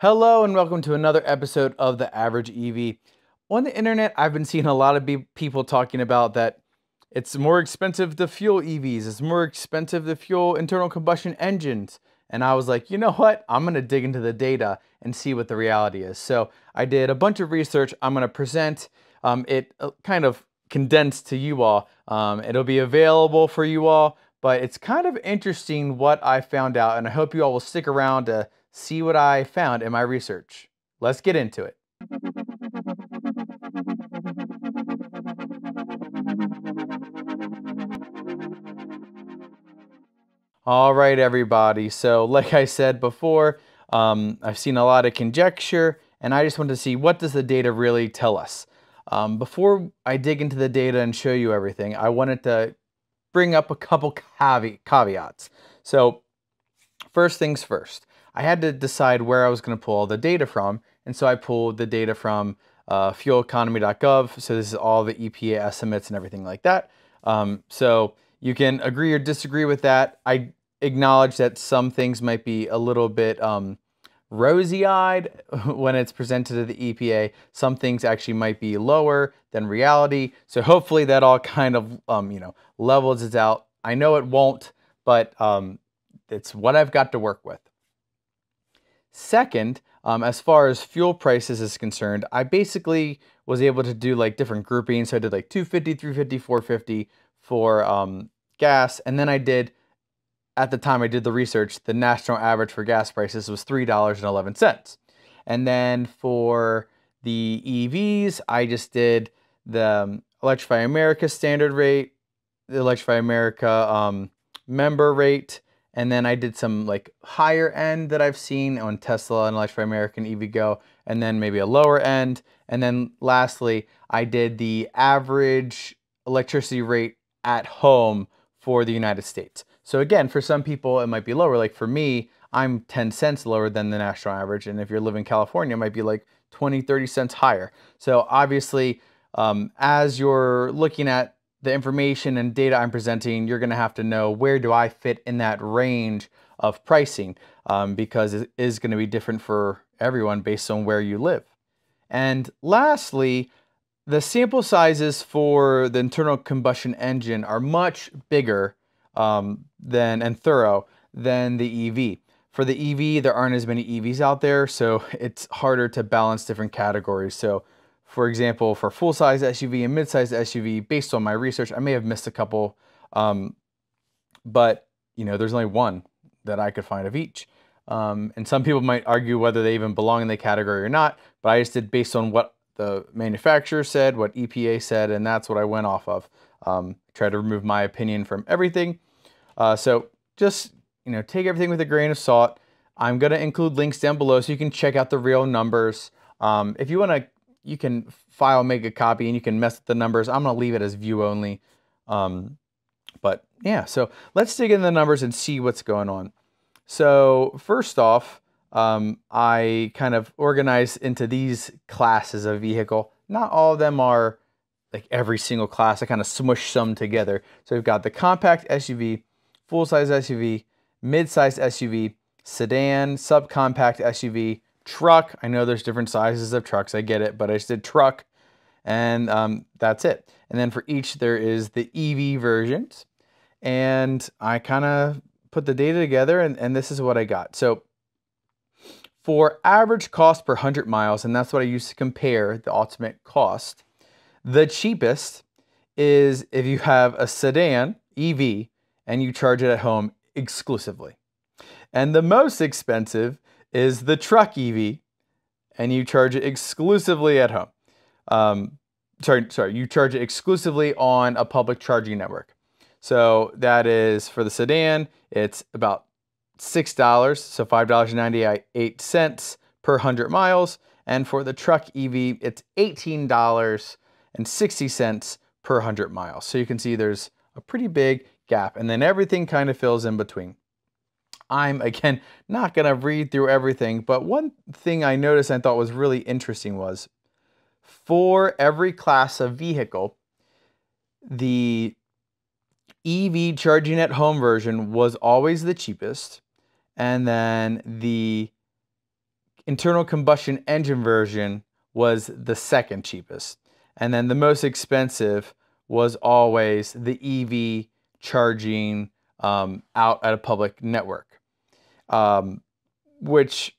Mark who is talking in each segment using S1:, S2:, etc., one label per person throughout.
S1: Hello and welcome to another episode of The Average EV. On the internet, I've been seeing a lot of people talking about that it's more expensive to fuel EVs, it's more expensive to fuel internal combustion engines. And I was like, you know what? I'm going to dig into the data and see what the reality is. So I did a bunch of research. I'm going to present um, it uh, kind of condensed to you all. Um, it'll be available for you all, but it's kind of interesting what I found out. And I hope you all will stick around to see what I found in my research. Let's get into it. All right, everybody. So, like I said before, um, I've seen a lot of conjecture, and I just want to see what does the data really tell us. Um, before I dig into the data and show you everything, I wanted to bring up a couple cave caveats. So, first things first, I had to decide where I was going to pull all the data from, and so I pulled the data from uh, fueleconomy.gov. So this is all the EPA estimates and everything like that. Um, so you can agree or disagree with that. I acknowledge that some things might be a little bit um, rosy-eyed when it's presented to the EPA. Some things actually might be lower than reality. So hopefully that all kind of um, you know levels it out. I know it won't, but um, it's what I've got to work with. Second, um, as far as fuel prices is concerned, I basically was able to do like different groupings. So I did like 250, 350, 450 for um, gas, and then I did at the time I did the research, the national average for gas prices was $3.11. And then for the EVs, I just did the um, Electrify America standard rate, the Electrify America um, member rate, and then I did some like higher end that I've seen on Tesla and Electrify America and EVgo, and then maybe a lower end. And then lastly, I did the average electricity rate at home for the United States. So again, for some people, it might be lower. Like for me, I'm 10 cents lower than the national average. And if you're living in California, it might be like 20, 30 cents higher. So obviously, um, as you're looking at the information and data I'm presenting, you're gonna have to know where do I fit in that range of pricing um, because it is gonna be different for everyone based on where you live. And lastly, the sample sizes for the internal combustion engine are much bigger um, than and thorough than the EV. For the EV, there aren't as many EVs out there, so it's harder to balance different categories. So, for example, for full-size SUV and mid-size SUV, based on my research, I may have missed a couple, um, but you know, there's only one that I could find of each. Um, and some people might argue whether they even belong in the category or not, but I just did based on what the manufacturer said, what EPA said, and that's what I went off of. Um, try to remove my opinion from everything uh, so just you know, take everything with a grain of salt. I'm gonna include links down below so you can check out the real numbers. Um, if you wanna, you can file, make a copy, and you can mess with the numbers. I'm gonna leave it as view only. Um, but yeah, so let's dig into the numbers and see what's going on. So first off, um, I kind of organized into these classes of vehicle. Not all of them are like every single class. I kind of smush some together. So we've got the compact SUV, full-size SUV, mid-size SUV, sedan, subcompact SUV, truck. I know there's different sizes of trucks. I get it, but I just did truck, and um, that's it. And then for each, there is the EV versions, and I kind of put the data together, and, and this is what I got. So for average cost per 100 miles, and that's what I use to compare the ultimate cost, the cheapest is if you have a sedan EV and you charge it at home exclusively. And the most expensive is the truck EV, and you charge it exclusively at home. Um, sorry, sorry, you charge it exclusively on a public charging network. So that is for the sedan, it's about six dollars, so five dollars and ninety-eight cents per hundred miles, and for the truck EV, it's eighteen dollars and sixty cents per hundred miles. So you can see there's a pretty big gap, and then everything kind of fills in between. I'm, again, not going to read through everything, but one thing I noticed I thought was really interesting was for every class of vehicle, the EV charging at home version was always the cheapest, and then the internal combustion engine version was the second cheapest. And then the most expensive was always the EV charging um, out at a public network. Um, which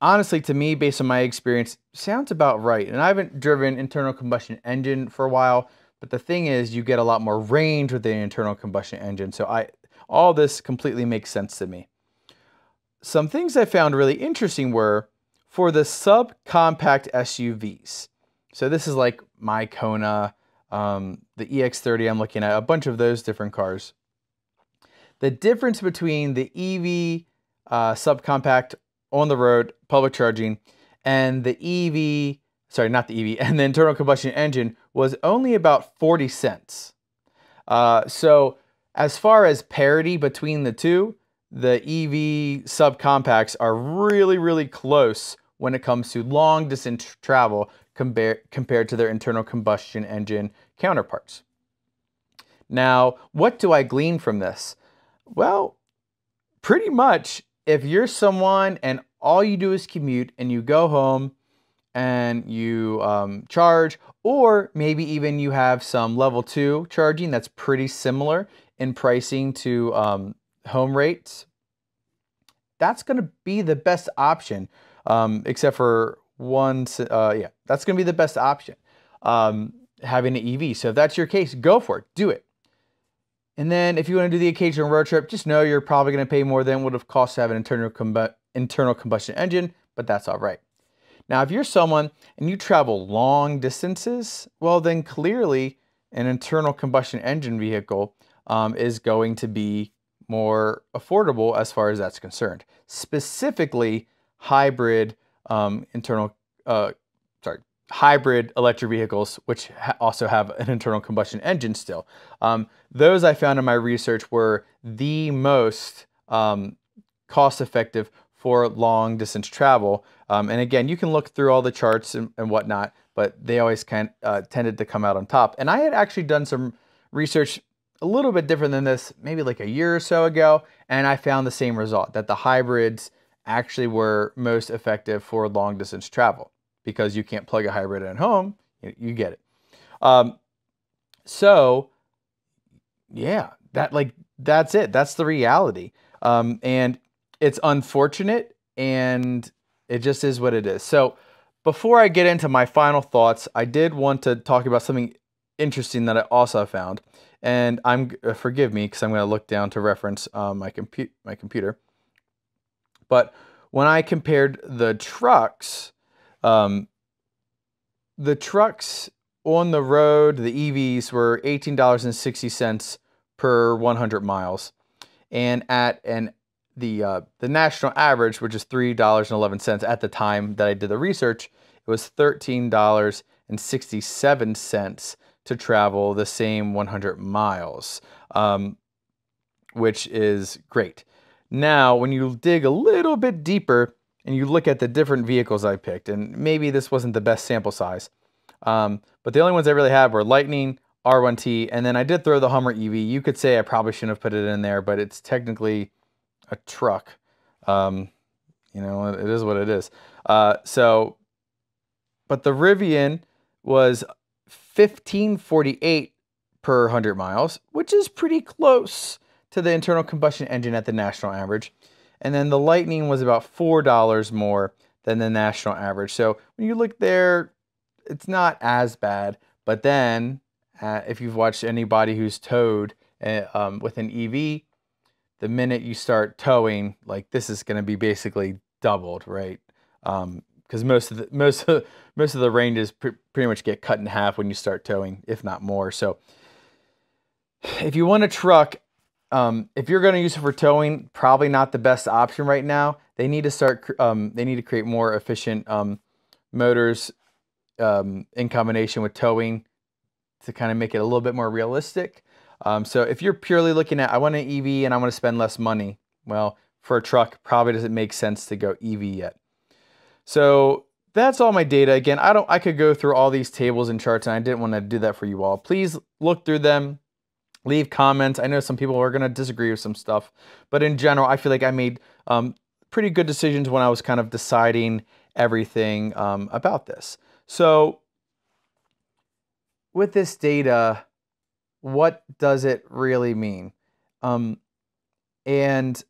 S1: honestly, to me, based on my experience, sounds about right. And I haven't driven internal combustion engine for a while, but the thing is, you get a lot more range with the internal combustion engine. So I, all this completely makes sense to me. Some things I found really interesting were for the subcompact SUVs. So this is like my Kona, um, the EX30 I'm looking at, a bunch of those different cars. The difference between the EV uh, subcompact on the road, public charging, and the EV, sorry, not the EV, and the internal combustion engine was only about 40 cents. Uh, so as far as parity between the two, the EV subcompacts are really, really close when it comes to long distance travel compare, compared to their internal combustion engine counterparts. Now, what do I glean from this? Well, pretty much if you're someone and all you do is commute and you go home and you um, charge, or maybe even you have some level two charging that's pretty similar in pricing to um, home rates, that's going to be the best option, um, except for one. Uh, yeah, that's going to be the best option. Um, having an EV. So if that's your case, go for it. Do it. And then if you want to do the occasional road trip, just know you're probably going to pay more than would have cost to have an internal, internal combustion engine, but that's all right. Now, if you're someone and you travel long distances, well, then clearly an internal combustion engine vehicle um, is going to be more affordable as far as that's concerned. Specifically, hybrid um, internal, uh, hybrid electric vehicles, which ha also have an internal combustion engine still. Um, those I found in my research were the most um, cost effective for long distance travel. Um, and again, you can look through all the charts and, and whatnot, but they always kind uh, tended to come out on top. And I had actually done some research a little bit different than this, maybe like a year or so ago, and I found the same result that the hybrids actually were most effective for long distance travel because you can't plug a hybrid in at home. You, get it. Um, so, yeah, that like that's it. That's the reality. Um, and it's unfortunate, and it just is what it is. So, before I get into my final thoughts, I did want to talk about something interesting that I also found and I'm uh, forgive me because I'm going to look down to reference um, my compute my computer. But when I compared the trucks, um, the trucks on the road, the EVs were eighteen dollars and sixty cents per 100 miles, and at an the uh, the national average, which is three dollars and eleven cents at the time that I did the research, it was thirteen dollars and sixty seven cents to travel the same 100 miles, um, which is great. Now, when you dig a little bit deeper and you look at the different vehicles I picked, and maybe this wasn't the best sample size, um, but the only ones I really had were Lightning, R1T, and then I did throw the Hummer EV. You could say I probably shouldn't have put it in there, but it's technically a truck. Um, you know, it is what it is. Uh, so, but the Rivian was 1548 per 100 miles, which is pretty close to the internal combustion engine at the national average. And then the Lightning was about $4 more than the national average. So when you look there, it's not as bad. But then uh, if you've watched anybody who's towed uh, um, with an EV, the minute you start towing, like this is going to be basically doubled, right? Um, because most of the most of, most of the ranges pr pretty much get cut in half when you start towing, if not more. So if you want a truck, um, if you're going to use it for towing, probably not the best option right now. They need to start. Um, they need to create more efficient um, motors um, in combination with towing to kind of make it a little bit more realistic. Um, so if you're purely looking at I want an EV and I want to spend less money, well, for a truck, probably doesn't make sense to go EV yet. So that's all my data. Again, I don't I could go through all these tables and charts and I didn't want to do that for you all. Please look through them. Leave comments. I know some people are going to disagree with some stuff, but in general, I feel like I made um, pretty good decisions when I was kind of deciding everything um, about this. So with this data, what does it really mean? Um, and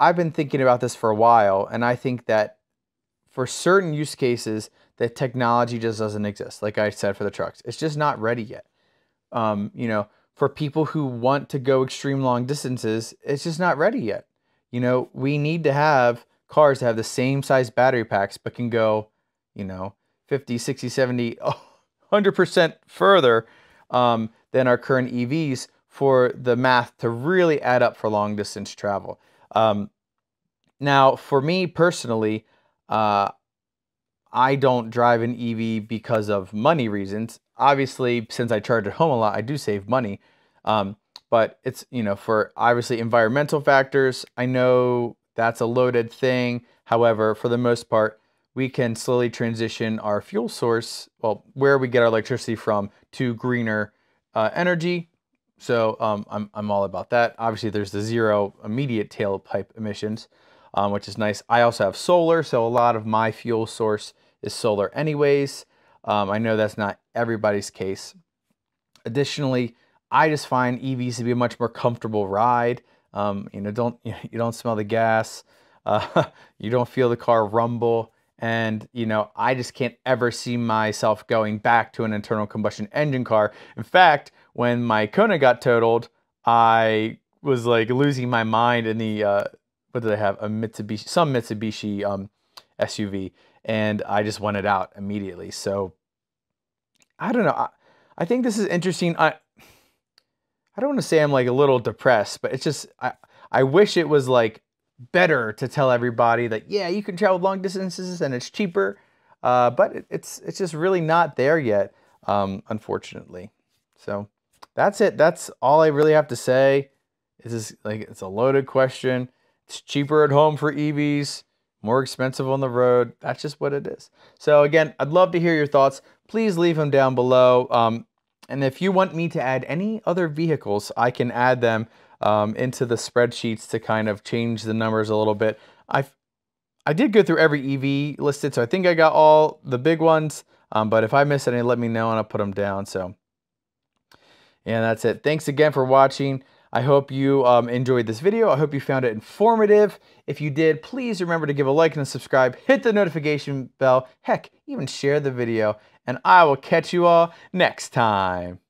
S1: I've been thinking about this for a while, and I think that for certain use cases, the technology just doesn't exist. Like I said for the trucks, it's just not ready yet. Um, you know, for people who want to go extreme long distances, it's just not ready yet. You know, we need to have cars that have the same size battery packs but can go, you know, 50, 60, 70, 100% further um, than our current EVs for the math to really add up for long distance travel. Um, now, for me personally, uh, I don't drive an EV because of money reasons. Obviously, since I charge at home a lot, I do save money. Um, but it's, you know, for obviously environmental factors, I know that's a loaded thing. However, for the most part, we can slowly transition our fuel source, well, where we get our electricity from, to greener uh, energy. So um, I'm, I'm all about that. Obviously, there's the zero immediate tailpipe emissions um, which is nice. I also have solar, so a lot of my fuel source is solar anyways. Um, I know that's not everybody's case. Additionally, I just find EVs to be a much more comfortable ride. Um, you know, don't you don't smell the gas, uh, you don't feel the car rumble, and you know, I just can't ever see myself going back to an internal combustion engine car. In fact, when my Kona got totaled, I was like losing my mind in the uh, what did I have? A Mitsubishi, some Mitsubishi um, SUV, and I just wanted out immediately. So I don't know. I, I think this is interesting. I I don't want to say I'm like a little depressed, but it's just I I wish it was like better to tell everybody that yeah you can travel long distances and it's cheaper, uh, but it, it's it's just really not there yet, um, unfortunately. So that's it. That's all I really have to say. This is like it's a loaded question. It's cheaper at home for EVs, more expensive on the road. That's just what it is. So again, I'd love to hear your thoughts. Please leave them down below. Um, and if you want me to add any other vehicles, I can add them um, into the spreadsheets to kind of change the numbers a little bit. I I did go through every EV listed, so I think I got all the big ones. Um, but if I miss any, let me know and I'll put them down. So, yeah, that's it. Thanks again for watching. I hope you um, enjoyed this video. I hope you found it informative. If you did, please remember to give a like and a subscribe, hit the notification bell, heck, even share the video, and I will catch you all next time.